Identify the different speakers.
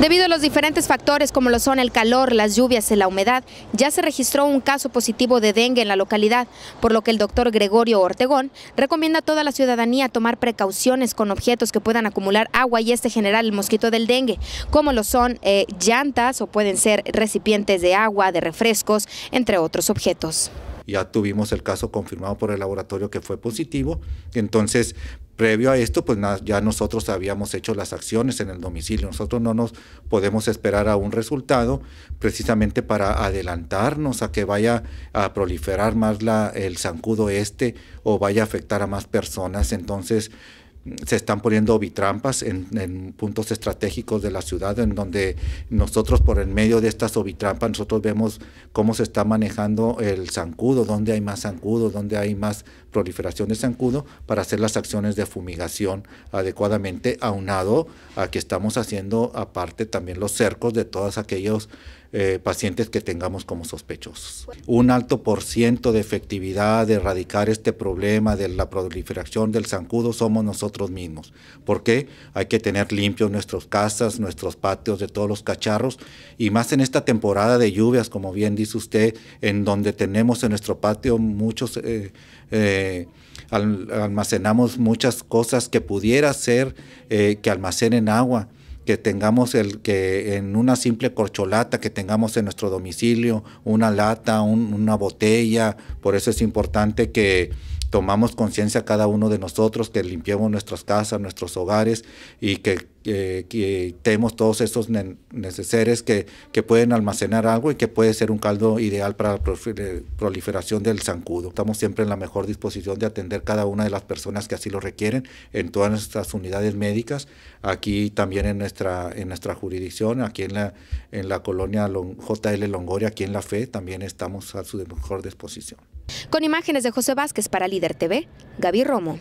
Speaker 1: Debido a los diferentes factores como lo son el calor, las lluvias y la humedad, ya se registró un caso positivo de dengue en la localidad, por lo que el doctor Gregorio Ortegón recomienda a toda la ciudadanía tomar precauciones con objetos que puedan acumular agua y este generar el mosquito del dengue, como lo son eh, llantas o pueden ser recipientes de agua, de refrescos, entre otros objetos
Speaker 2: ya tuvimos el caso confirmado por el laboratorio que fue positivo, entonces previo a esto, pues ya nosotros habíamos hecho las acciones en el domicilio. Nosotros no nos podemos esperar a un resultado precisamente para adelantarnos a que vaya a proliferar más la, el zancudo este o vaya a afectar a más personas. Entonces, se están poniendo ovitrampas en, puntos estratégicos de la ciudad, en donde nosotros por el medio de estas ovitrampas, nosotros vemos cómo se está manejando el zancudo, dónde hay más zancudo, dónde hay más proliferación de zancudo, para hacer las acciones de fumigación adecuadamente, aunado a que estamos haciendo aparte también los cercos de todos aquellos eh, pacientes que tengamos como sospechosos. Un alto por ciento de efectividad de erradicar este problema de la proliferación del zancudo somos nosotros mismos. ¿Por qué? Hay que tener limpios nuestras casas, nuestros patios de todos los cacharros y más en esta temporada de lluvias, como bien dice usted, en donde tenemos en nuestro patio muchos... Eh, eh, almacenamos muchas cosas que pudiera ser que almacenen agua que tengamos el que en una simple corcholata que tengamos en nuestro domicilio, una lata, una botella, por eso es importante que tomamos conciencia cada uno de nosotros, que limpiemos nuestras casas, nuestros hogares y que, que, tenemos todos esos necesarios que, que, pueden almacenar algo y que puede ser un caldo ideal para la proliferación del zancudo. Estamos siempre en la mejor disposición de atender cada una de las personas que así lo requieren en todas nuestras unidades médicas, aquí también en nuestra, en nuestra jurisdicción, aquí en la, en la colonia JL Longoria, aquí en La Fe, también estamos a su mejor disposición.
Speaker 1: Con imágenes de José Vázquez para Líder TV, Gaby Romo.